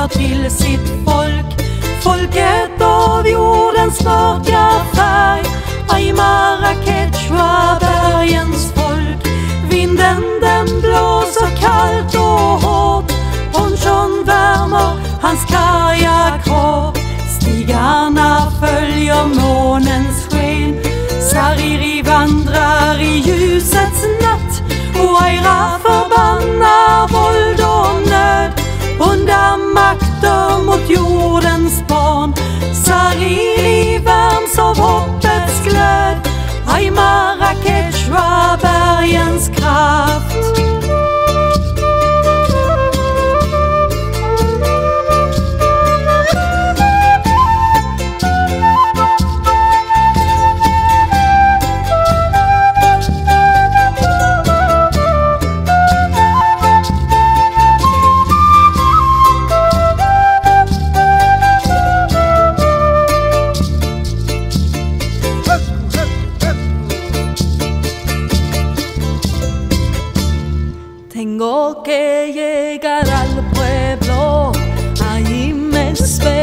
moder, till sitt folk. Folket av jordens mörka färg, Aymara Quechua, bergens folk. Vinden den blåser kallt och hårt, ponchon värmer hans karga kropp. Stigarna följer månens sken, Sariri vandrar i ljusets natt och Aira Tengo que llegar al pueblo, ahí me espero.